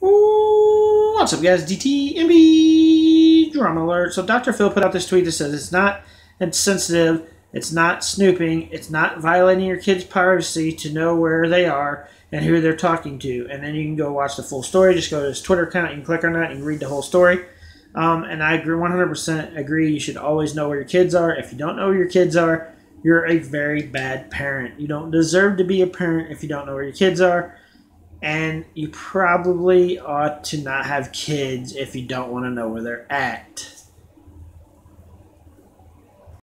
What's up, guys? DTMP drama alert. So, Dr. Phil put out this tweet that says it's not insensitive, it's not snooping, it's not violating your kids' privacy to know where they are and who they're talking to. And then you can go watch the full story. Just go to his Twitter account, you can click on that, and you read the whole story. Um, and I agree 100% agree. You should always know where your kids are. If you don't know where your kids are, you're a very bad parent. You don't deserve to be a parent if you don't know where your kids are and you probably ought to not have kids if you don't want to know where they're at.